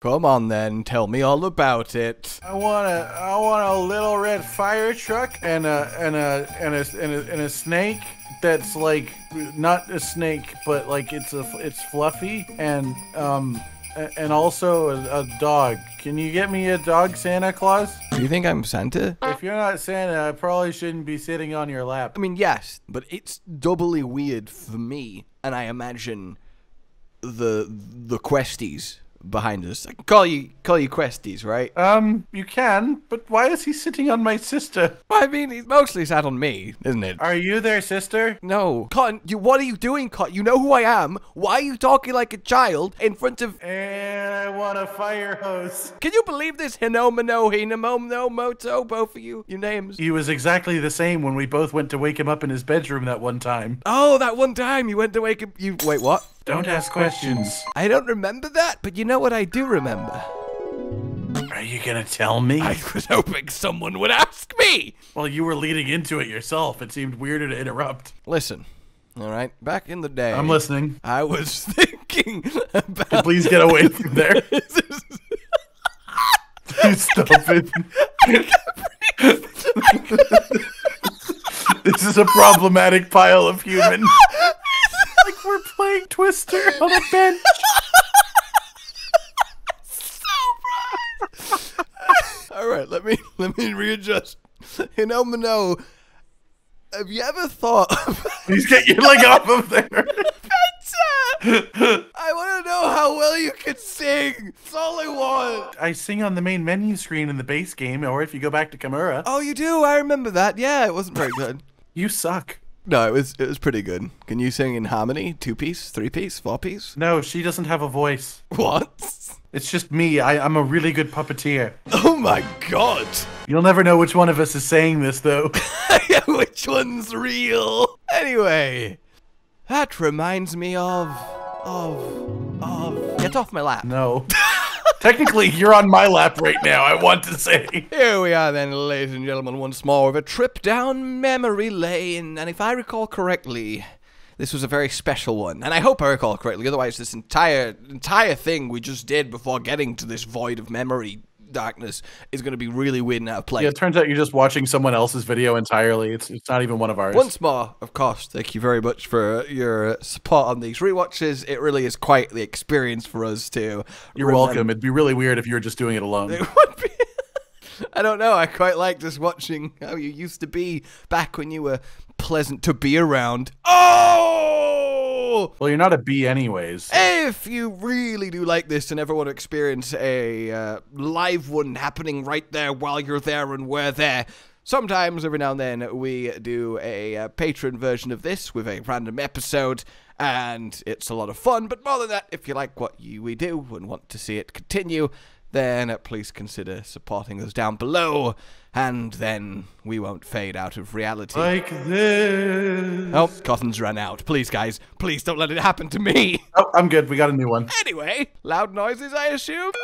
Come on then, tell me all about it. I want a I want a little red fire truck and a and a and a and a, and a snake that's like not a snake but like it's a it's fluffy and um and also a, a dog. Can you get me a dog, Santa Claus? Do you think I'm Santa? If you're not Santa, I probably shouldn't be sitting on your lap. I mean, yes, but it's doubly weird for me, and I imagine the the questies behind us. I can call you call you questies, right? Um, you can, but why is he sitting on my sister? I mean, he's mostly sat on me, isn't it? Are you their sister? No, Cotton, you, what are you doing, Cotton? You know who I am. Why are you talking like a child in front of? And I want a fire hose. Can you believe this? Hinomino, Hinamono, Moto, both of you, your names. He was exactly the same when we both went to wake him up in his bedroom that one time. Oh, that one time you went to wake him. You wait, what? Don't ask questions. I don't remember that, but you know what I do remember. Are you gonna tell me? I was hoping someone would ask me. well, you were leading into it yourself. It seemed weirder to interrupt. Listen, all right. Back in the day, I'm listening. I was thinking about. Please get away from there. Stop it. this is a problematic pile of human. Like we're playing Twister on a bench. all right, let me let me readjust. You know, Mano, have you ever thought? Please get your leg off of there. I want to know how well you can sing. That's all I want. I sing on the main menu screen in the base game, or if you go back to Kamura, Oh, you do? I remember that. Yeah, it wasn't very good. you suck. No, it was it was pretty good. Can you sing in harmony? Two piece, three piece, four piece? No, she doesn't have a voice. What? It's just me. I, I'm a really good puppeteer. Oh my god! You'll never know which one of us is saying this, though. Which one's real? Anyway, that reminds me of of of. Get off my lap. No. Technically, you're on my lap right now, I want to say. Here we are then, ladies and gentlemen, once more with a trip down memory lane. And if I recall correctly, this was a very special one. And I hope I recall correctly, otherwise this entire entire thing we just did before getting to this void of memory darkness is going to be really weird and out of place. Yeah, it turns out you're just watching someone else's video entirely. It's it's not even one of ours. Once more, of course, thank you very much for your support on these rewatches. It really is quite the experience for us to. you're welcome. It'd be really weird if you were just doing it alone. It would be. I don't know. I quite like just watching how you used to be back when you were pleasant to be around. Oh! Well, you're not a bee anyways. If you really do like this and ever want to experience a uh, live one happening right there while you're there and we're there, sometimes every now and then we do a uh, patron version of this with a random episode. And it's a lot of fun, but more than that, if you like what you, we do and want to see it continue, then please consider supporting us down below, and then we won't fade out of reality. Like this. Oh, Cotton's run out. Please, guys, please don't let it happen to me. Oh, I'm good. We got a new one. Anyway, loud noises, I assume.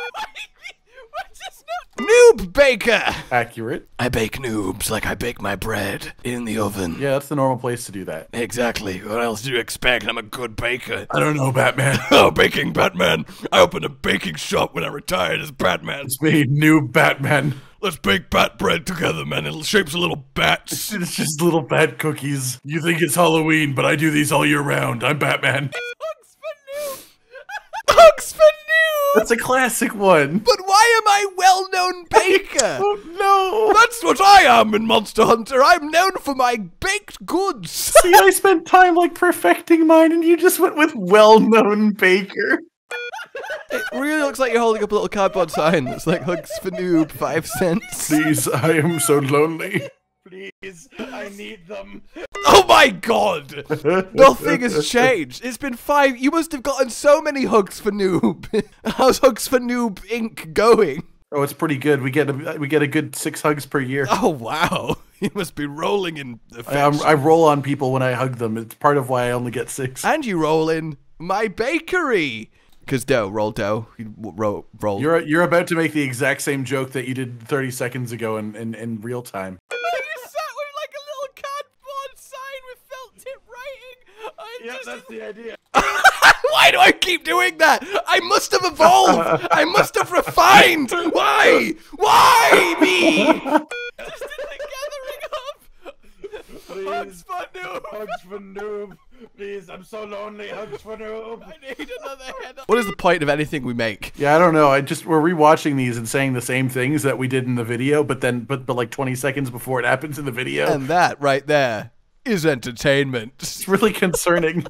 Noob? Noob baker. Accurate. I bake noobs like I bake my bread in the oven. Yeah, that's the normal place to do that. Exactly. What else do you expect? I'm a good baker. I don't know, Batman. Oh, baking Batman. I opened a baking shop when I retired as Batman. It's me, new Batman. Let's bake bat bread together, man. It shapes a little bat. It's just little bat cookies. You think it's Halloween, but I do these all year round. I'm Batman. Hugs for noob. Hugs for noob. That's a classic one. But why am I well-known baker? Oh no! That's what I am in Monster Hunter. I'm known for my baked goods. See, I spent time like perfecting mine, and you just went with well-known baker. it really looks like you're holding up a little cardboard sign that's like hugs for noob, five cents. Please, I am so lonely. Please, I need them. Oh my god! Nothing has changed. It's been five. You must have gotten so many hugs for noob. How's hugs for noob Inc. going? Oh, it's pretty good. We get a, we get a good six hugs per year. Oh wow! You must be rolling in I, um, I roll on people when I hug them. It's part of why I only get six. and you roll in my bakery. Cause dough, roll dough. you roll, roll. You're you're about to make the exact same joke that you did 30 seconds ago in, in, in real time. You sat with like a little cardboard sign with felt tip writing. I just- the idea. Why do I keep doing that? I must have evolved. I must have refined. Why? Why me? Just in the gathering up. Hugs Please, for noob. hugs for noob. Please, I'm so lonely. Hugs for noob. I need another head. What is the point of anything we make? Yeah, I don't know. I just we're rewatching these and saying the same things that we did in the video, but then but but like 20 seconds before it happens in the video. And that right there is entertainment. it's really concerning.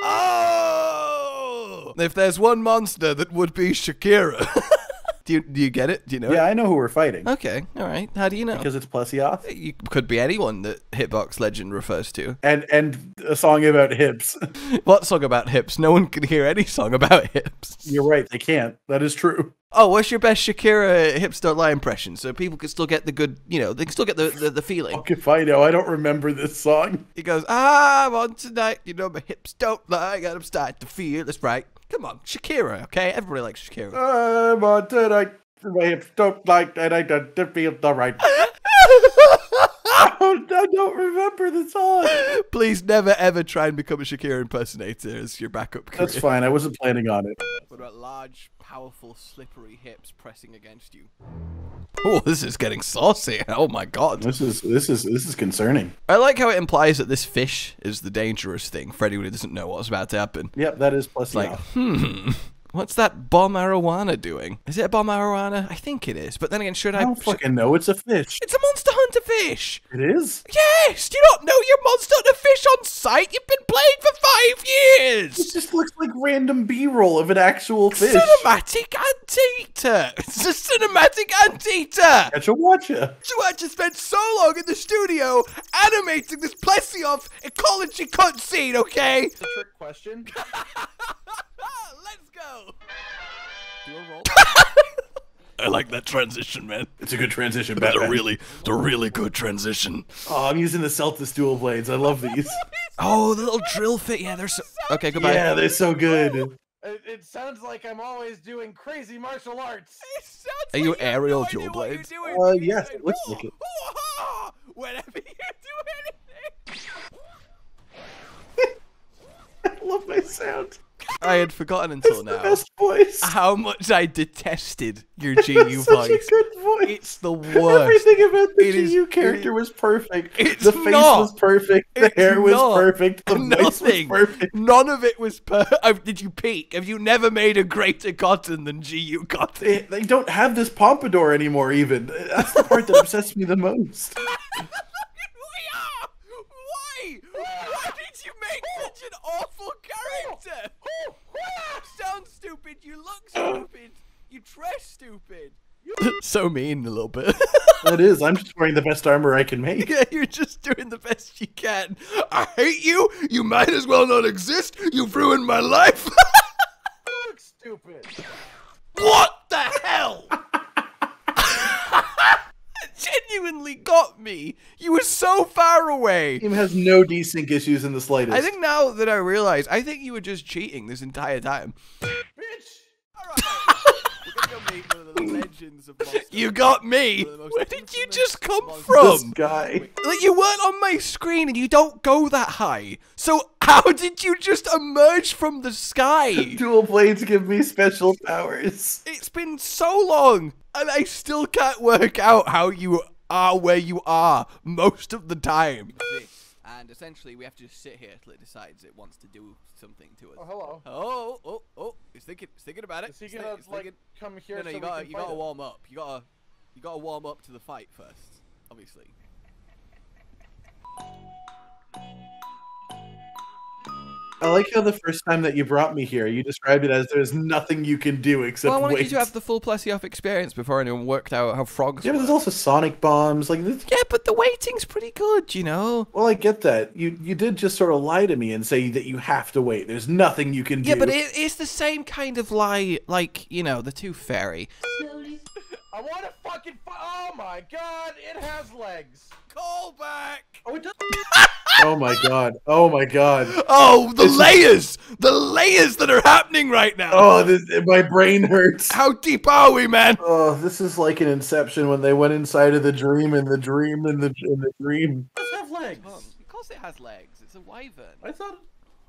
Oh! If there's one monster that would be Shakira. do you do you get it? Do you know yeah, I know who we're fighting? Okay, all right. How do you know? because it's Plesioth you could be anyone that Hitbox Legend refers to. and and a song about hips. What song about hips? No one can hear any song about hips. You're right, they can't. That is true. Oh, what's your best Shakira hips don't lie impression? So people can still get the good, you know, they can still get the, the, the feeling. Fuck if I know. I don't remember this song. He goes, I'm on tonight, you know, my hips don't lie, and I'm starting to feel it's right. Come on, Shakira, okay? Everybody likes Shakira. I'm on tonight. My hips don't like and I don't feel the right. I don't, I don't remember the song. Please never ever try and become a Shakira impersonator as your backup career. That's fine. I wasn't planning on it. What about large, powerful, slippery hips pressing against you? Oh, this is getting saucy. Oh my god. This is this is this is concerning. I like how it implies that this fish is the dangerous thing for anyone who doesn't know what's about to happen. Yep, that is plus Like, hmm, what's that bomb arowana doing? Is it a bomb arowana? I think it is. But then again, should I I? don't fucking know. It's a fish. It's a monster hunter fish. It is. Yes. Do you not know your monster hunter fish on sight? You've been playing for five years. It years. just looks like random B-roll of an actual fish. Cinematic anteater. It's a cinematic anteater. Catch a watcha. So I spent so long in the studio animating this Plesioth ecology cutscene, okay? It's a trick question. Let's go. Do a roll. I like that transition, man. It's a good transition. That's a Batman. really, the really good transition. Oh, I'm using the Celtis dual blades. I love these. Oh, the little drill fit. Yeah, they're so. Okay, goodbye. yeah, they're so good. It, it sounds like I'm always doing crazy martial arts. Are you aerial dual blades? Uh, yes, it looks like it. Whenever you do anything. I love my sound. I had forgotten until now best voice. how much I detested your It's GU such voice. a good voice. It's the worst. Everything about the It is- GU it character is- was perfect. It's the face not. was perfect. The It's hair was not. perfect. The voice was Nothing. perfect. None of it was per. Oh, did you peak? Have you never made a greater cotton than GU cotton? They, they don't have this pompadour anymore. Even that's the part that obsessed me the most. Why? Why? Why you make such an awful character? you Sound stupid. You look stupid. You dress stupid. so mean a little bit. That is. I'm just wearing the best armor I can make. yeah, you're just doing the best you can. I hate you. You might as well not exist. You've ruined my life. You look stupid. What the hell? Genuinely got me. You were so far away. Team has no desync issues in the slightest. I think now that I realize, I think you were just cheating this entire time. Bitch. You You got me. One of the most Where did you just come monsters. this from? guy. Like you weren't on my screen and you don't go that high. So how did you just emerge from the sky? Dual blades give me special powers. It's been so long and I still can't work out how you are where you are most of the time. And essentially, we have to just sit here till it decides it wants to do something to us. Oh, hello. Oh, oh, oh! It's thinking, it's thinking about it. Is he It's gonna think- it's like thinking- come here? No, no, so you gotta, you gotta him? warm up. You gotta, you gotta warm up to the fight first. Obviously. I like how the first time that you brought me here, you described it as there's nothing you can do except well, I wanted wait. you to have the full Plesioth experience before anyone worked out how frogs. yeah, but there's also sonic bombs. Like, this, Yeah, but the waiting's pretty good, you know. well, I get that. You you did just sort of lie to me and say that you have to wait. There's nothing you can do. Yeah, but it, it's the same kind of lie, like you know, the Tooth Fairy. I want to fucking. Fi- oh my god! It has legs. Call back. Oh, it does. oh my god. Oh my god. Oh, the This is- layers, the layers that are happening right now. Oh, this, my brain hurts. How deep are we, man? Oh, this is like an Inception when they went inside of the dream and the dream and the and the dream. It does have legs. because it has legs. It's a wyvern. I thought.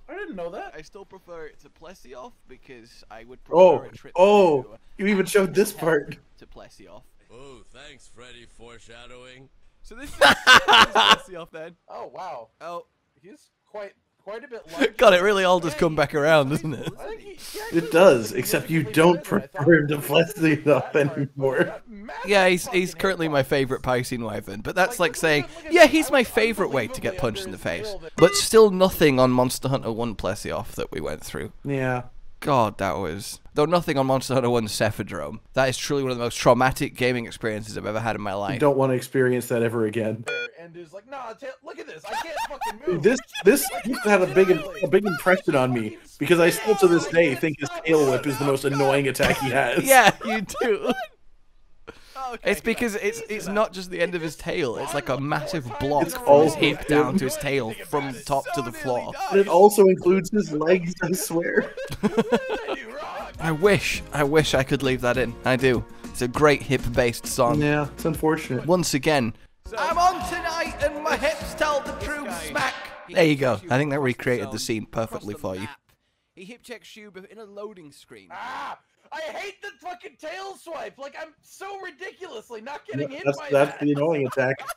I didn't know that. I still prefer it to Plesioth because I would prefer Oh, a trip oh, to, you even showed this part. to Plesioth. Oh, thanks, Freddy. Foreshadowing. So this is, this is Plesioth then. Oh wow, Oh, he's quite quite a bit. Larger. God, it really all does come back around, doesn't it? I think he, he It does, except you don't better than I thought prefer he him to would. flesh these up That part, anymore. Yeah, he's he's currently my favorite Piscean Wyvern, but that's Like, like look at saying, this, look at yeah, he's my favorite way to get punched in the face. his tail there. But still nothing on Monster Hunter 1 Plesioth that we went through. Yeah. God, that was. Though nothing on Monster Hunter 1 Cephadrome. That is truly one of the most traumatic gaming experiences I've ever had in my You life. don't want to experience that ever again. and is like, nah, ta- look at this. I can't fucking move. This this had a big a big impression on me because I still to this day think his tail whip is the most annoying attack he has. Yeah, you do. It's because it's it's not just the end of his tail. It's like a massive block It's from his hip down to his tail, from top to the floor. And it also includes his legs, I swear. I wish, I wish I could leave that in. I do. It's a great hip-based song. Yeah, it's unfortunate. Once again, I'm on tonight and my hips tell the truth smack. There you go. I think that recreated the scene perfectly for you. He hip checks you in a loading screen. Ah, I hate the fucking tail swipe. Like I'm so ridiculously not getting hit That's by that's that. the annoying attack.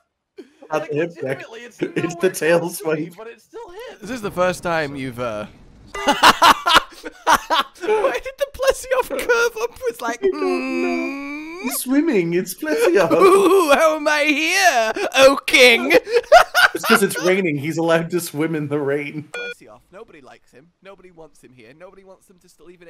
Not Like, the hip check. It's, It's the tail close to me, swipe. but it still hits. This is the first time you've uh Why did the Plesioth curve up? It's like hmm. He's swimming. It's Plesio. Ooh, how am I here? Oh king! It's because it's raining. He's allowed to swim in the rain. Plesioth, nobody likes him. Nobody wants him here. Nobody wants him to still even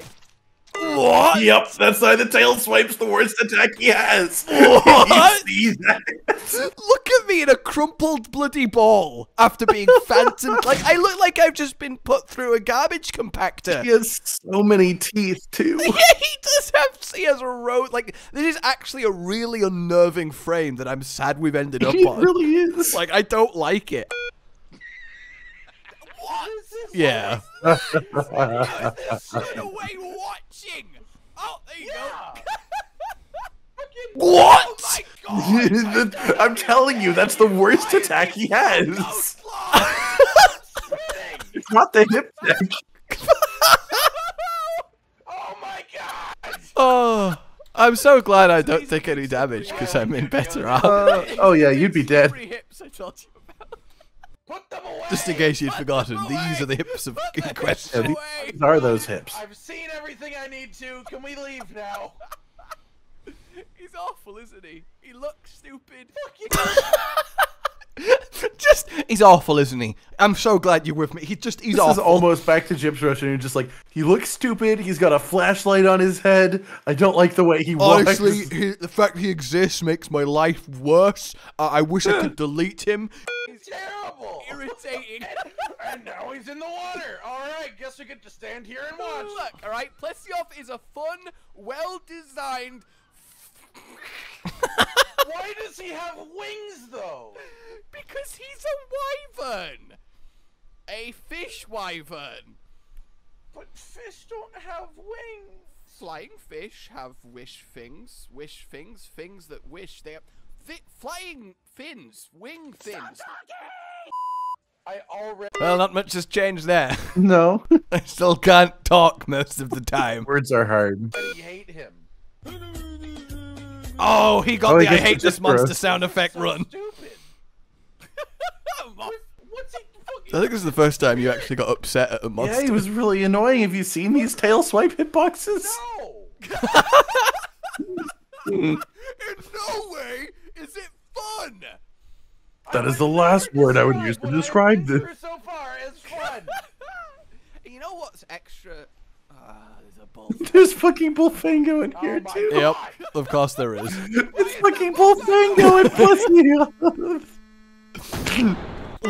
What? Yep, that's why the tail swipe's the worst attack he has. What? You see that? Look at me in a crumpled bloody ball after being phantom. like I look like I've just been put through a garbage compactor. He has so many teeth too. Yeah, he does have. He has a road. Like this is actually a really unnerving frame that I'm sad we've ended up He on. It really is. Like I don't like it. What is this? Yeah. Shit away watching. Oh, there you Yeah. Fucking- What? Oh my god. The- I'm telling you, that's the worst attack he has. Spitting. It's not the hip check. Oh my god. Oh, I'm so glad I don't take any damage because I'm in better armor. Uh, oh yeah, you'd be dead. Three hips I told you about. Put them away. Just in case you'd Put forgotten, these are the hips of in question. these- these are those hips. I've seen everything I need to. Can we leave now? He's awful, isn't he? He looks stupid. Fuck you. just he's awful, isn't he? I'm so glad you're with me. He just he's This is almost back to Gypceros, and you're just like, he looks stupid. He's got a flashlight on his head. I don't like the way he walks. Honestly, the fact he exists makes my life worse. Uh, I wish I could delete him. Terrible. Irritating. And now he's in the water. All right, guess we get to stand here and watch. Look, all right. Plesioth is a fun, well-designed. Why does he have wings though? Because he's a wyvern, a fish wyvern. But fish don't have wings. Flying fish have wish things, wish things, things that wish. They have flying fins, wing fins. I already. Well, not much has changed there. no. I still can't talk most of the time. Words are hard. hate him. Oh, he got Oh, he the I hate this monster Bros. sound effect So run. stupid. What's he fucking? I think this is the first time you actually got upset at a monster. Yeah, he was really annoying. Have you seen these tail swipe hitboxes? No. In no way is it fun. That is the last word I would use to describe this. So far is fun. You know what's extra? Ah, there's a bull. There's fucking Bullfango in here my too. yep, of course there is. It's fucking Bullfango and Pussy.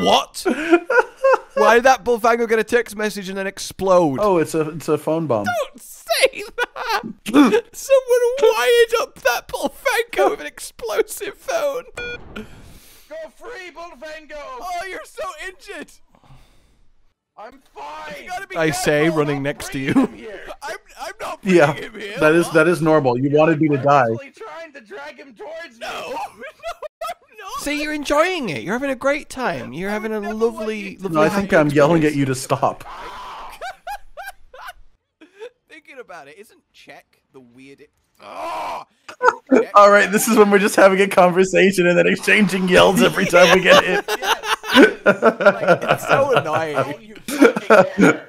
What? Why did that Bullfango get a text message and then explode? Oh, it's a it's a phone bomb. Don't say that! Someone wired up that Bullfango with an explosive phone. Go free, Bullfango. Oh, you're so injured. I'm fine. You gotta be I say, running I'm next to you. him here. I'm, I'm not bringing Yeah, him here. that is that is normal. You wanted me to I'm die. trying to drag him towards No, me. no, I'm not. See, you're enjoying it. You're having a great time. You're having a lovely, lovely. No, I think I'm yelling at you to stop. Thinking about it, isn't Czech the weirdest? Ah! All right, this is when we're just having a conversation and then exchanging yells every time we get hit. Yes. Like, it's so annoying.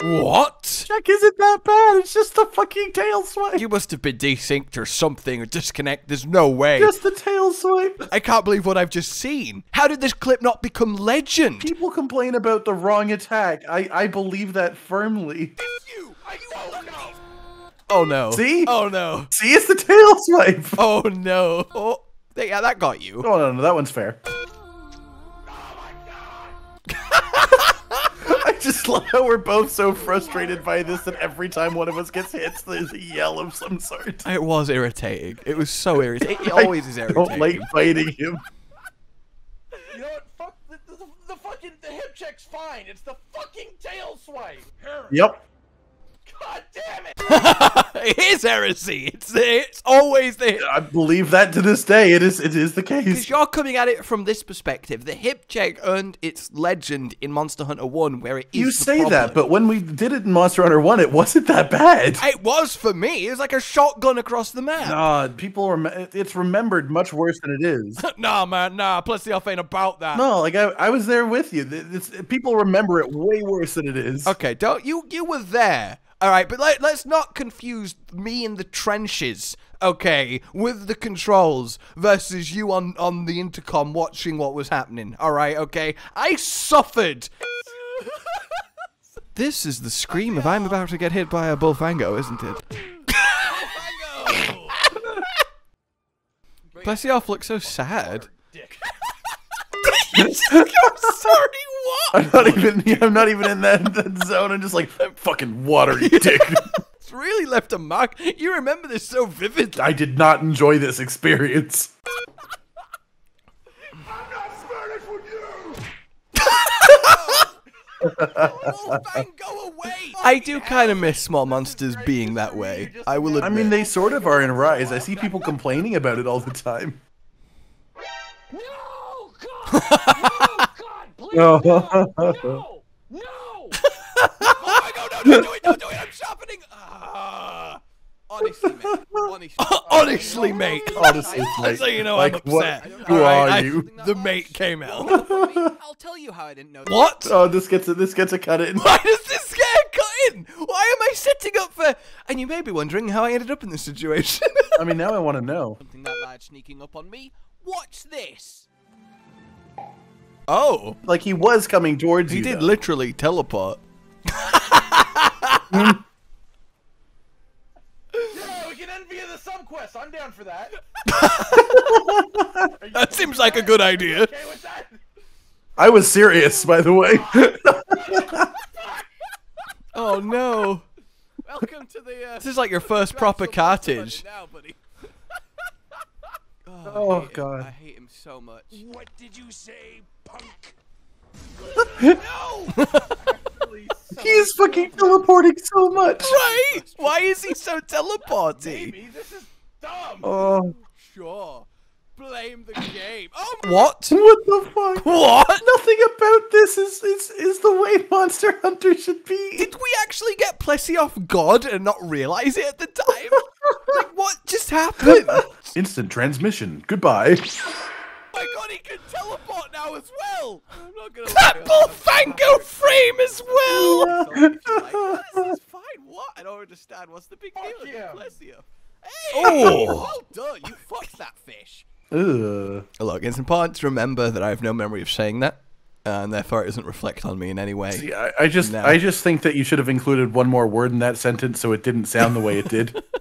What? Check isn't that bad. It's just a fucking tail swipe. You must have been desynced or something or disconnect. There's no way. Just a tail swipe. I can't believe what I've just seen. How did this clip not become legend? People complain about the wrong attack. I, I believe that firmly. You. I don't know. Oh no. See? Oh no. See, it's the tail swipe. Oh no. Oh, yeah, that got you. Oh no, no, that one's fair. I just love how we're both so frustrated by this that every time one of us gets hit, there's a yell of some sort. It was irritating. It was so irritating. It I always is irritating. Don't like fighting him. You know what? Fuck the, the, the fucking the hip check's fine. It's the fucking tail swipe. Yep. God damn it! it is heresy. It's it's always the I believe that to this day. It is it is the case. because case. you're coming at it from this perspective. The hip check earned its legend in Monster Hunter One, where it is. You the say that, but when we did it in Monster Hunter 1, it wasn't that bad. it was for me. It was like a shotgun across the map. Nah, people rem- it's remembered much worse than it is. nah, man, nah. Plus the off ain't about that. No, like I, I was there with you. Th- It's, people remember it way worse than it is. Okay, don't you you were there. All right, but let, let's not confuse me in the trenches, okay, with the controls versus you on on the intercom watching what was happening. All right, okay? I suffered. this is the scream of I'm about to get hit by a bullfango, isn't it? Bullfango! Plesioth looks so sad. Sorry, what? I'm not even. I'm not even in that, that zone. I'm just like fucking water, you dick. It's really left a mark. You remember this so vividly. I did not enjoy this experience. i'm not Bullfang, go away! I do kind of miss small monsters being that way. I will admit. I mean, they sort of are in rise. I see people complaining about it all the time. No, God! No, Please, no! No! No! Oh my god, no, don't do it, don't do it, I'm sharpening! Ah. honestly, mate. Honestly, honestly, mate. Honestly, I'll mate, tell you know like, I'm what- who Alright, are I- you? The mate came out. I'll tell you how I didn't know. what? Oh, this gets a, this gets a cut in. Why does this get cut in? Why am I setting up for? And you may be wondering how I ended up in this situation. I mean, now I want to know. Something that lad sneaking up on me. Watch this. Oh, Like he was coming towards he you. He did though. literally teleport. Yeah, we can envy you the subquest. I'm down for that. That seems like a good idea. okay with that? I was serious, by the way. Oh no. Welcome to the. Uh, This is like your first proper cartage. now, buddy. oh I god. Hate him so much. What did you say, punk? No! He's fucking teleporting so much. Right? Why is he so teleporty? Maybe this is dumb. Oh, Sure. Blame the game. Oh, What? what the fuck? What? Nothing about this is, is is the way Monster Hunter should be. Did we actually get Plessy off God and not realize it at the time? like, what just happened? Instant transmission. Goodbye. My god, he can teleport now as well! I'm not gonna That Bullfango frame as well! this is fine. What? I don't understand. What's the big Fuck deal? yeah. Bless you. Hey, Oh. well done. You fucked that fish. Ugh. Look, it's important to remember that I have no memory of saying that, and therefore it doesn't reflect on me in any way. See, I, I just No. I just think that you should have included one more word in that sentence so it didn't sound the way it did.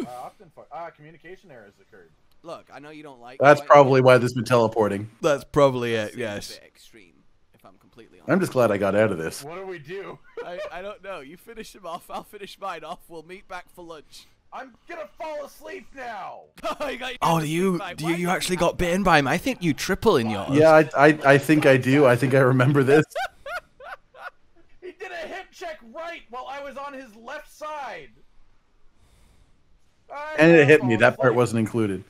Uh, often, fu- ah, communication errors occurred. Look, I know you don't like. That's probably why there's been teleporting. That's probably it, yes. extreme, if I'm completely honest. I'm just glad I got out of this. What do we do? I, I don't know. You finish him off. I'll finish mine off. We'll meet back for lunch. I'm gonna fall asleep now. oh, you got your sleep do you do you, you actually got bitten by him? I think you triple in yours. Yeah, I, I I think I do. I think I remember this. He did a hip check right while I was on his left side. I'm And it hit me. That part asleep. wasn't included.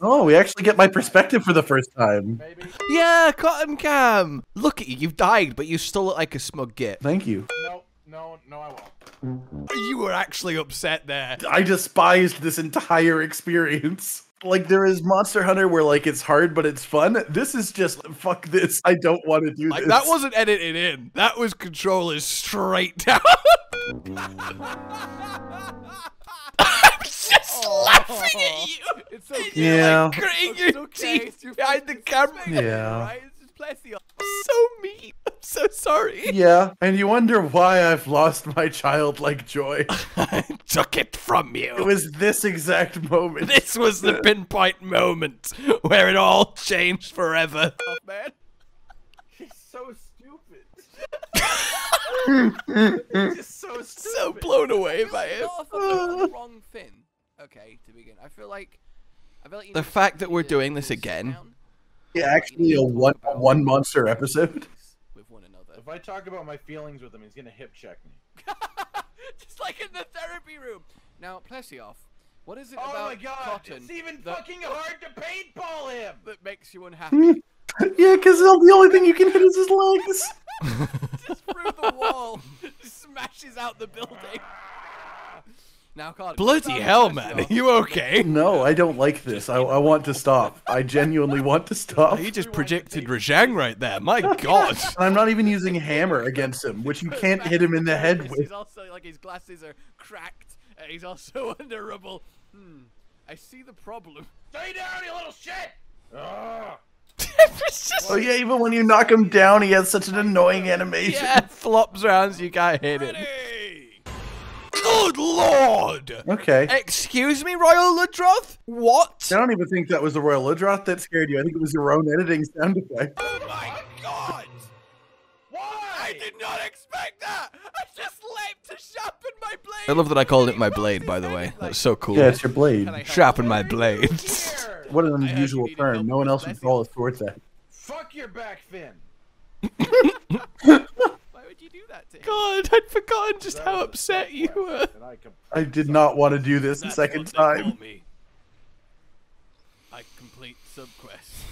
Oh, we actually get my perspective for the first time. Maybe. Yeah, Cotton Cam. Look at you. You've died, but you still look like a smug git. Thank you. No, No, no, I won't. You were actually upset there. I despised this entire experience. Like there is Monster Hunter where like it's hard but it's fun. This is just fuck this. I don't want to do Like this. that wasn't edited in. That was controllers straight down. I'm just laughing at you. It's okay. Yeah. Gritting It's your okay. teeth It's behind the camera. Yeah. Right? It's just plenty of. So mean. I'm so sorry. Yeah, and you wonder why I've lost my childlike joy. I took it from you. It was this exact moment. This was the pinpoint moment where it all changed forever. Oh, man. He's so stupid. He's just so stupid. So blown away by it. Off on the wrong thing. Okay, to begin. I feel like. I feel like The fact that we're doing this again. Yeah, actually a one one monster episode. With one another. If I talk about my feelings with him, he's gonna hip check me. Just like in the therapy room. Now, Plesioth, what is it Oh about my god! cotton It's even that, fucking hard to paintball him. that makes you unhappy? Yeah, because the only thing you can hit is his legs. Just through the wall, smashes out the building. Now, Cotton. what Bloody hell, man. Are you okay? No, I don't like this. I, I want to stop. I genuinely want to stop. He just projected Rajang right there. My god. And I'm not even using hammer against him, which you can't hit him in the head with. He's also like his glasses are cracked. Uh, he's also under rubble. Hmm. I see the problem. Stay down, you little shit. Ugh. Just- Oh yeah, even when you knock him down, he has such an annoying animation. yeah, flops around so you can't hit him. Ready? Good lord! Okay. Excuse me, Royal Ludroth? What? I don't even think that was the Royal Ludroth that scared you. I think it was your own editing sound effect. Oh my god! Why? I did not expect that! I just leapt to sharpen my blade! I love that I called it my blade, by the way. That's so cool. Yeah, it's your blade. Can I help? Sharpen my blade. What an unusual term. No one else would dyslexia. call a sword that. Fuck your back fin. Why you do that to him? God, I'd forgotten just That how upset you were. I I did not want to do this a second what they call time. me. I complete subquests.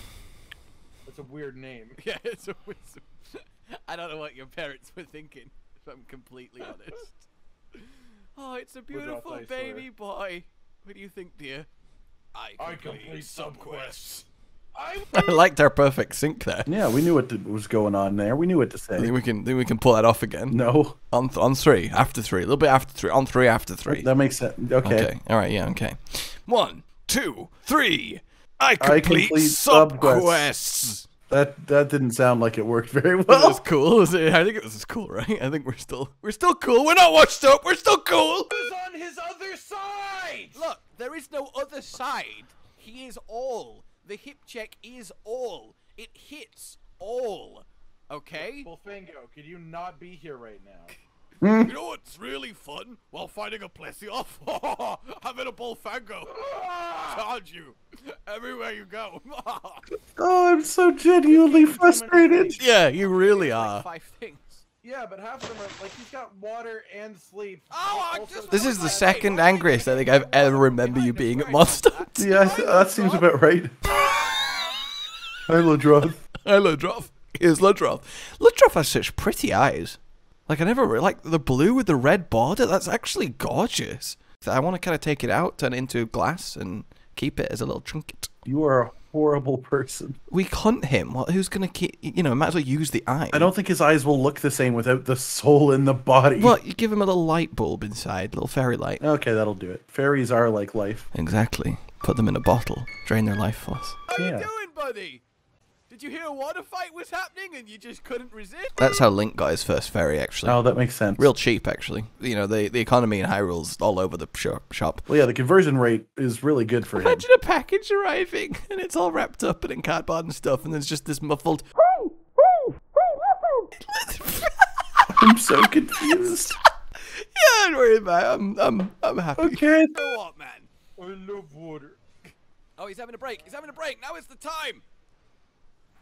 That's a weird name. Yeah, it's a whistle. I don't know what your parents were thinking, if I'm completely honest. Oh, it's a beautiful baby boy. What do you think, dear? I I complete, complete subquests. I I liked our perfect sync there. Yeah, we knew what to, was going on there. We knew what to say. I think say. we can think we can pull that off again. No, On th- on three, after three, a little bit after three, on three after three. that makes sense. Okay. Okay. All right. Yeah. Okay. One, two, three. I complete, complete subquests. subquests. That that didn't sound like it worked very well. That was well. cool. Was it? I think it was cool, right? I think we're still we're still cool. We're not washed up. We're still cool. was on his other side. Look, there is no other side. He is all. The hip check is all. It hits all. Okay? Bullfango, could you not be here right now? Hmm? You know what's really fun? While fighting a Plesioth? Having a Bullfango. Charge you. Everywhere you go. Oh, I'm so genuinely frustrated. Yeah, you really are. Five things. Yeah, but half of them are like he's got water and sleep. Oh, I Also- just- This is the second angriest I think I've ever remember you being at Monster. Yeah, I that seems about right. Hi, Ludroth. Hi, Ludroth. Here's Ludroth. Ludroth has such pretty eyes. Like I never really like the blue with the red border. That's actually gorgeous. I want to kind of take it out, turn it into glass, and keep it as a little trinket. You are a horrible person. We hunt him. Well, who's gonna keep? You know, might as well use the eye. I don't think his eyes will look the same without the soul in the body. Well, you give him a little light bulb inside, little fairy light. Okay, that'll do it. Fairies are like life. Exactly. Put them in a bottle, drain their life force. How Yeah. you doing, buddy? Did you hear a water fight was happening and you just couldn't resist? That's how Link got his first ferry, actually. Oh, that makes sense. Real cheap, actually. You know, the, the economy in Hyrule's all over the shop. shop. Well, yeah, the conversion rate is really good for him. Imagine a package arriving and it's all wrapped up and in cardboard and stuff, and there's just this muffled. I'm so confused. yeah, don't worry about it. I'm, I'm, I'm happy. Okay. You know what, man? I love water. Oh, he's having a break. He's having a break. Now is the time.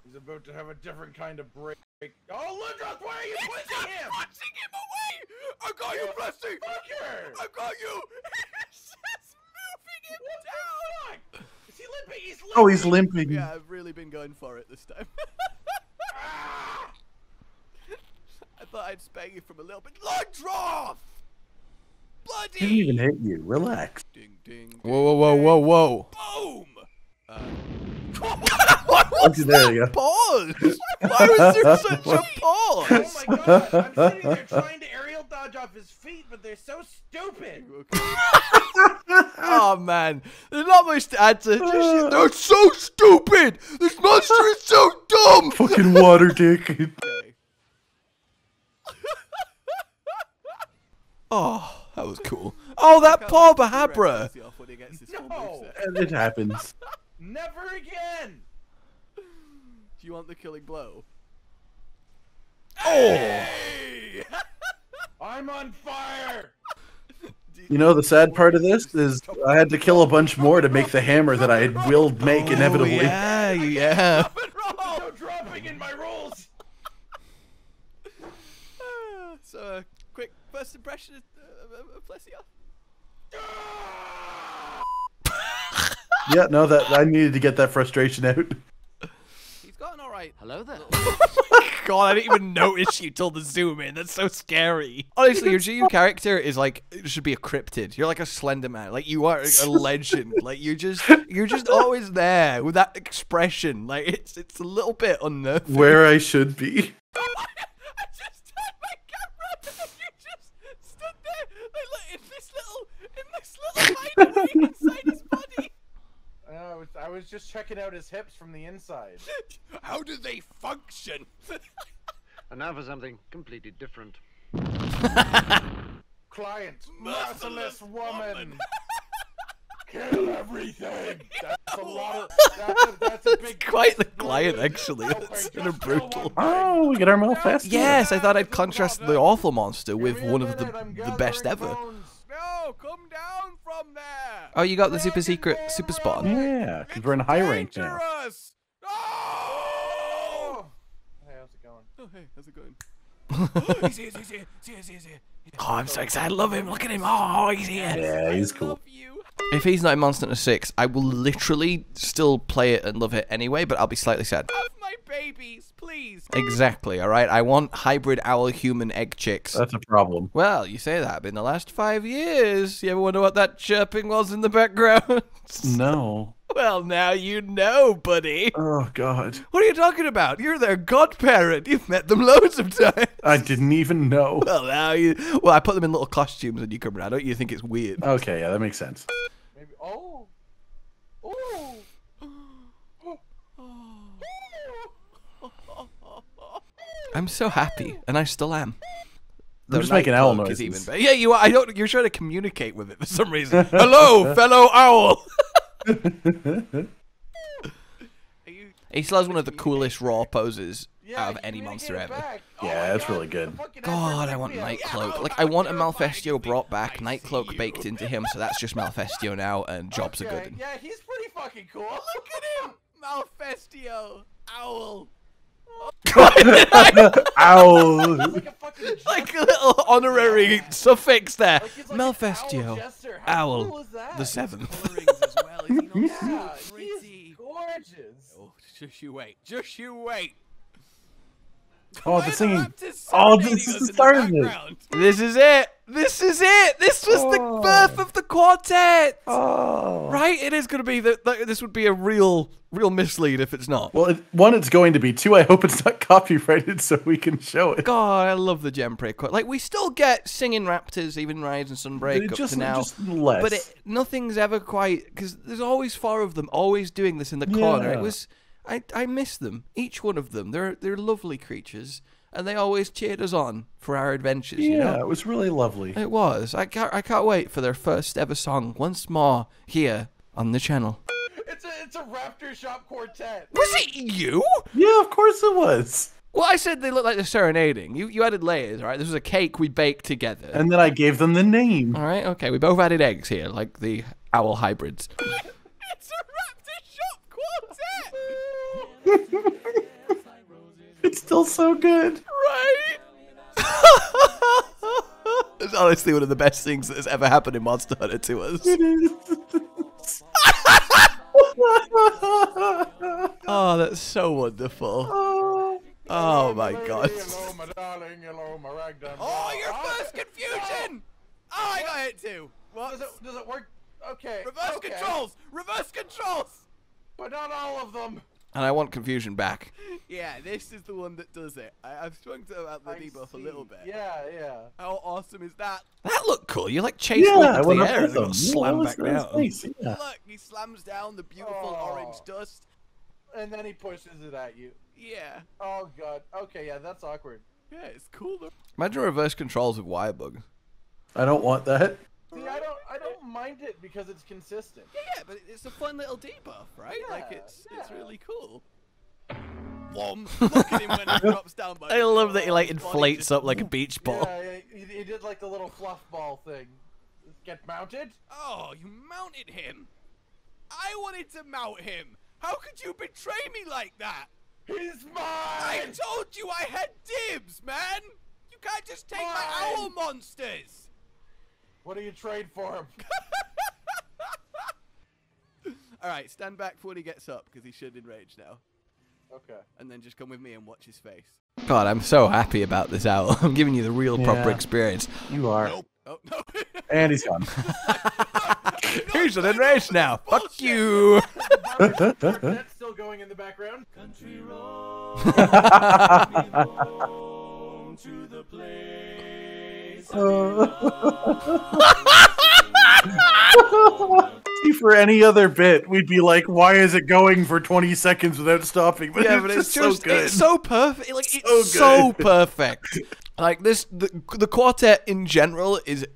He's about to have a different kind of break. Oh, Ludroth, why are you pushing him? Punching him away! I got you, Blessy! Fucker! I got you! He's just moving him down! Is he limping? He's limping. Oh, he's limping. Yeah, I've really been going for it this time. Ah! I thought I'd spank you from a little bit. Ludroth! Bloody! Didn't even hit you. Relax. Ding, ding, Whoa, whoa, whoa, whoa, whoa. boom! Uh, what Okay, there you go. pause? Why was there such a pause? Oh my god, I'm sitting there trying to aerial dodge off his feet, but they're so stupid. Oh man, there's not much to add to. Just, they're so stupid. This monster is so dumb. Fucking water dick. Oh, that was cool. Oh, that Can't poor wait to see Bahabra. Reference off when he gets his full No. it happens. Never again. Do you want the killing blow? Oh, Hey! I'm on fire. You know the sad part of this is I had to kill a bunch more to make the hammer that I will make inevitably. Oh, yeah, yeah. Up and roll! No dropping in my rolls. So, uh, quick first impression of, uh, of, of Plesioth? Yeah, no, that I needed to get that frustration out. He's got an alright. Hello there. God, I didn't even notice you till the zoom in. That's so scary. Honestly, your GU character is like it should be a cryptid. You're like a Slender Man. Like you are a legend. like you're just you're just always there with that expression. Like it's it's a little bit unnerving. Where I should be. I just turned my camera and you just stood there like, in this little, in this little hideaway inside his body. Uh, I was, I was just checking out his hips from the inside. How do they function? And now for something completely different. Client, Merciless merciless woman. woman. Kill everything. That's a lot of. That's a, that's a big. Quite the client, actually. It's kind of brutal. Oh, we get our Malfest. Yes, I thought I'd contrast the awful monster with one of the the best ever. no, come down from there. Oh, you got the super secret super spawn. Yeah, because we're in high rank now. Dangerous. No! Hey, how's it going? Oh, hey, how's it going? Oh, he's here, he's here, he's here, he's here. Oh, I'm so excited. I love him. Look at him. Oh, he's here. Yeah, he's cool. If he's not in Monster Hunter 6, I will literally still play it and love it anyway, but I'll be slightly sad. Have my babies, please. Exactly, alright? I want hybrid owl human egg chicks. That's a problem. Well, you say that, but in the last five years, you ever wonder what that chirping was in the background? No. Well, now you know, buddy. Oh God, What are you talking about? You're their godparent. You've met them loads of times. I didn't even know. Well, now you. Well, I put them in little costumes and you come around. Don't you think it's weird? Okay, yeah, that makes sense. Maybe. Oh. Oh. I'm so happy, and I still am. I'm just making owl Nightcloak is noises. Even better. Yeah, you are. I don't. You're trying to communicate with it for some reason. Hello, fellow owl. Are you? he still has one of the coolest raw poses Yeah, out of any monster ever. back. Oh Yeah, my that's God, really good. God, I want with me. Nightcloak. Like, I want a terrifying Malfestio brought back, I Nightcloak baked into him, so that's just Malfestio now, and jobs are good. Yeah, he's pretty fucking cool. Look at him, Malfestio, owl. Ow! like a fucking like a little honorary suffix there. Like he's like an owl Malfestio, owl, cool the seventh. Colorings as. Is he not Yeah, so he's pretty? gorgeous. Oh, just you wait. Just you wait. Oh, the singing. Oh, this is the in start of it. This is it. This is it. This was the Oh. birth of the quartet. Oh. Right? It is going to be that. This would be a real, real mislead if it's not. Well, it, one, it's going to be. Two, I hope it's not copyrighted so we can show it. God, I love the Genprey quote. Like we still get singing raptors, even Rise and Sunbreak It up just, to now. just less. but it, nothing's ever quite because there's always four of them, always doing this in the corner. It was, I, I miss them. Each one of them. They're they're lovely creatures, and they always cheered us on for our adventures. yeah, You know? it was really lovely. It was. I can't. I can't wait for their first ever song once more here on the channel. It's a it's a Raptor Shop quartet. Was it you? Yeah, of course it was. Well, I said they look like they're serenading. You you added layers, right? This was a cake we baked together. And then I gave them the name. all right, okay. We both added eggs here, like the owl hybrids. It's a raptor shop quartet. It's still so good. Right. it's honestly one of the best things that has ever happened in Monster Hunter to us. It is. Oh, that's so wonderful. Oh, oh my god. Hello, madame. darling, hello, Maragdon. Oh, your first confusion! Oh, I got hit too. What? Does it, does it work? Okay. Reverse okay. controls! Reverse controls! But not all of them. And I want confusion back. Yeah, this is the one that does it. I, I've swung to out the I debuff a little bit. Yeah, yeah. How awesome is that? That looked cool. You like chased Yeah, I up the air and then them. got slammed that back was- that was down. nice, yeah. Look, he slams down the beautiful Oh. orange dust. And then he pushes it at you. Yeah. Oh god. Okay, yeah, that's awkward. Yeah, it's cool though. Imagine reverse controls with wire bugs. I don't want that. See, I don't, I don't mind it because it's consistent. Yeah, yeah, but it's a fun little debuff, right? like Yeah, it's it's yeah. really cool. Whom. Look at him when he drops down. By I love that he like inflates up like a beach ball. Yeah, he, he did like the little fluff ball thing. Get mounted? Oh, you mounted him. I wanted to mount him. How could you betray me like that? He's mine. I told you I had dibs, man. You can't just take my owl monsters. What do you trade for him? All right, stand back for when he gets up because he should enrage now, Okay. and then just come with me and watch his face. God, I'm so happy about this owl. I'm giving you the real proper experience. You are. Oh no. And he's gone. Here's an enraged now. Fuck you. That's still going in the background. See, for any other bit, we'd be like, why is it going for 20 seconds without stopping? But Yeah, it's but just it's so good. it's so perfect. Like So it's so good. perfect. Like this, the the quartet in general is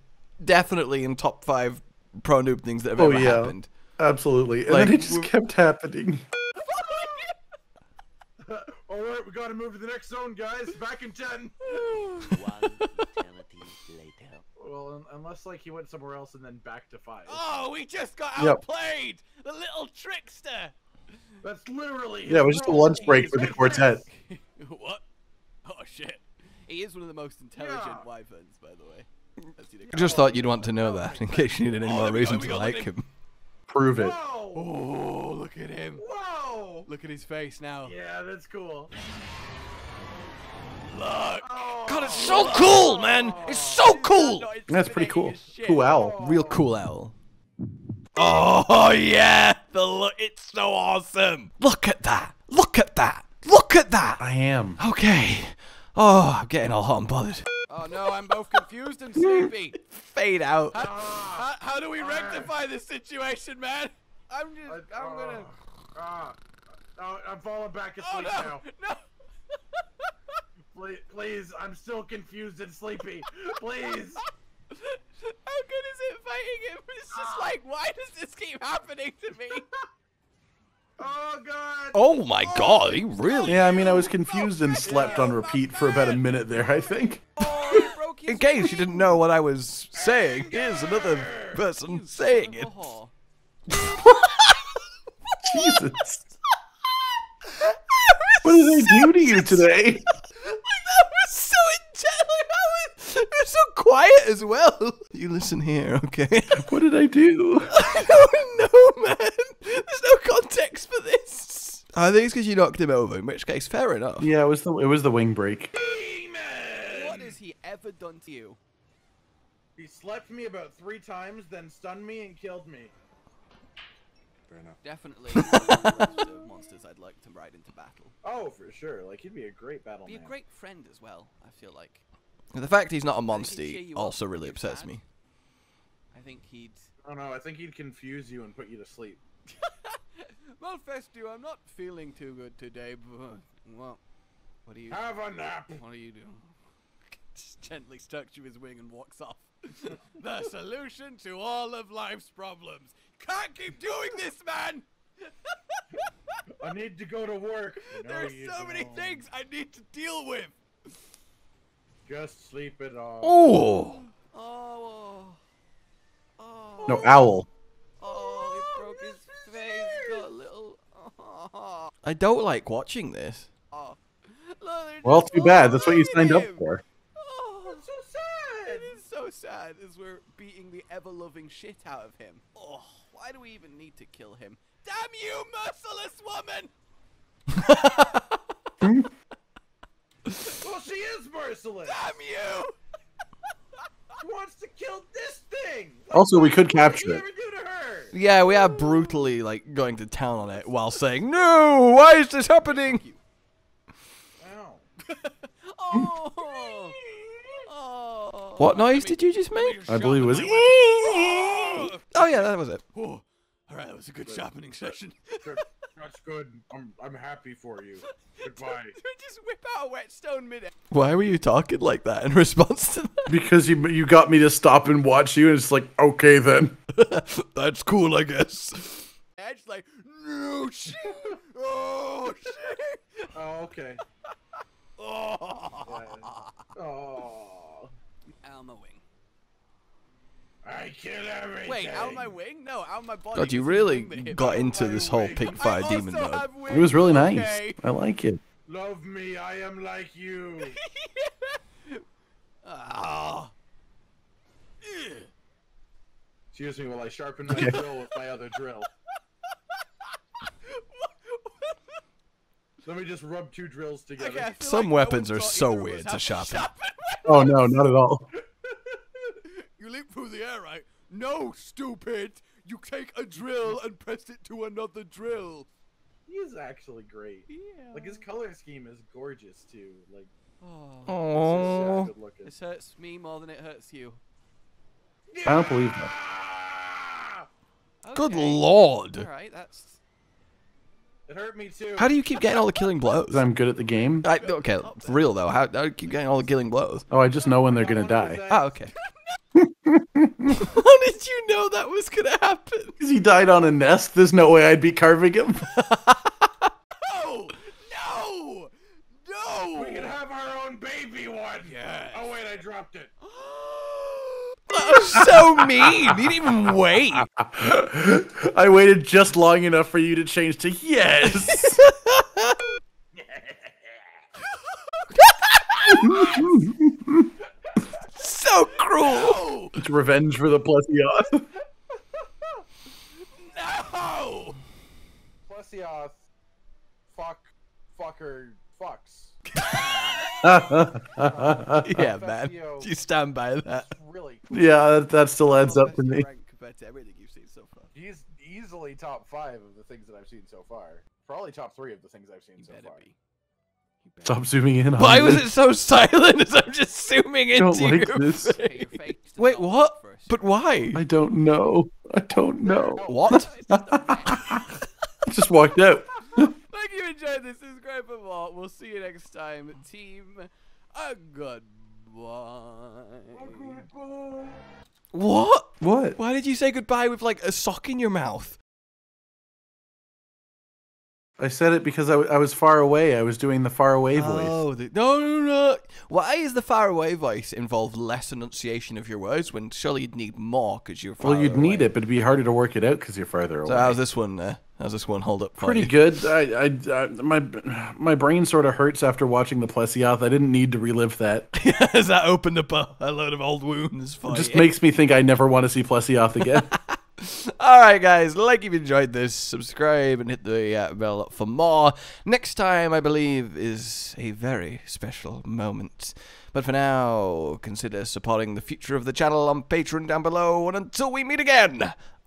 definitely in top five pro noob things that have Oh, ever yeah. happened. Absolutely. And Like, then it just kept happening. All right, we gotta move to the next zone, guys. Back in ten. One eternity later. Well, un- unless like he went somewhere else and then back to five. Oh, we just got Yep. outplayed. The little trickster. That's literally. Yeah, it was just a lunch break for the quartet. what? Oh shit. He is one of the most intelligent Yeah. wyverns, by the way. Let's see the- I just thought you'd want to know that in case you needed any Oh, more there we go, reason to like him. Prove it. Whoa! Oh, look at him. Whoa! Look at his face now. Yeah, that's cool. Look. Oh, God, it's so cool, man. It's so cool. That's pretty cool. Cool owl. Real cool owl. Oh yeah, the look. It's so awesome. Look at that. Look at that. Look at that. I am. Okay. Oh, I'm getting all hot and bothered. Oh no, I'm both confused and sleepy. Fade out. How, how, how do we rectify this situation, man? I'm just. I'm gonna. Ah, oh, I'm falling back asleep Oh asleep no, now. no. Please, please, I'm still confused and sleepy. Please. How good is it fighting him? It's just ah. like, why does this keep happening to me? Oh god. Oh my oh, god, he really. Yeah, I mean, I was confused and slept on repeat for about a minute there, I think. Oh, he broke his In case you didn't know what I was saying, here's another person saying it. Oh. Jesus. What did I do to you today? that was so intense. It was so quiet as well. You listen here, okay? What did I do? I don't know, man. There's no context for this. I think it's because you knocked him over, in which case, fair enough. Yeah, it was the it was the wing break. Demon! What has he ever done to you? He slapped me about three times, then stunned me and killed me. Fair enough. Definitely one of the monsters I'd like to ride into battle. Oh, for sure. Like he'd be a great battle Be a great friend as well. I feel like. The fact he's not a cheer monster also really upsets sad. me. I think he'd. Oh don't. I think he'd confuse you and put you to sleep. Well, Festu, I'm not feeling too good today, but well, what do you? Have a nap. What do you do? Just gently strokes you his wing and walks off. the solution to all of life's problems. Can't keep doing this, man. I need to go to work. No, There's so many don't. things I need to deal with. Just sleep it off. Oh, Oh, oh, No, owl. oh, he broke his face. Got a little. Oh, I don't like watching this. oh. Look, Well, too bad. That's what you following signed up for. Oh, it's so sad. It is so sad as we're beating the ever-loving shit out of him. Oh, why do we even need to kill him? Damn you, merciless woman! Well, she is merciless. Damn you! He wants to kill this thing. Also, we could capture it. ever do to her? Yeah, we are brutally like going to town on it while saying, "No, why is this happening?" Ow. Oh! Oh! What noise did you just make? I believe it was. Oh yeah, that was it. Oh. Oh, all right, that was a good sharpening session. Good. That's good. I'm I'm happy for you. Goodbye. just whip out a whetstone mid Why were you talking like that in response to Because you you got me to stop and watch you, and it's like, okay then. That's cool, I guess. edge, like, no shit! Oh shit! Oh, okay. Oh! Oh. Out my wing. I kill everything. Wait, out of my wing? No, out of my body. God, you really wing that hit got into this whole pig fire also demon mode. have It was really wings, nice. okay? I like it. Love me. I am like you. Ah. Excuse me while I sharpen my drill with my other drill. Let me just rub two drills together. Okay, Some like weapons one are so either of us weird to had sharpen. Oh no, not at all. You leap through the air, right? No, stupid! You take a drill and press it to another drill. He is actually great. Yeah. Like his color scheme is gorgeous too. Like Oh, it's good this hurts me more than it hurts you. I don't believe that. good lord! All right, that's It hurt me too. How do you keep getting all the killing blows? I'm good at the game. I, okay, for real though, how, how do you keep getting all the killing blows? Oh, I just know when they're gonna Got one of die. his Oh, ah, okay. How did you know that was gonna happen? Because he died on a nest. There's no way I'd be carving him. no, no, no. We can have our own baby one. Yes. Oh wait, I dropped it. That was so mean. You didn't even wait. I waited just long enough for you to change to yes. So cruel. it's revenge for the Plesioth. no. Plesioth, fuck, fucker, fucks. Yeah, man. Fessio. You stand by that. Really cool. yeah, that, that still adds up to me. compared to everything you've seen so far. He's easily top five of the things that I've seen so far. Probably top three of the things I've seen You so far. be. You Stop zooming in on Why me. was it so silent as I'm just zooming I don't like your this. Face? face Wait, what? But why? I don't know. I don't know. What? I just walked out. Thank you, enjoyed this. This is great for more. We'll see you next time, team. A goodbye. What? What? Why did you say goodbye with like a sock in your mouth? I said it because I, w- I was far away. I was doing the far away voice. Oh, the, no, no, no. Why is the far away voice involve less enunciation of your words when surely you'd need more because you're far away? well, you'd need it, but it'd be harder to work it out because you're farther away. So how's this one? Uh, how's this one hold up? For Pretty you? good. I, I, I, my, my brain sort of hurts after watching the Plesioth. I didn't need to relive that. Has that opened up a, a load of old wounds for It just you? makes me think I never want to see Plesioth again. All right, guys. Like if you enjoyed this, subscribe and hit the uh, bell for more. Next time, I believe, is a very special moment. But for now, consider supporting the future of the channel on Patreon down below. And until we meet again,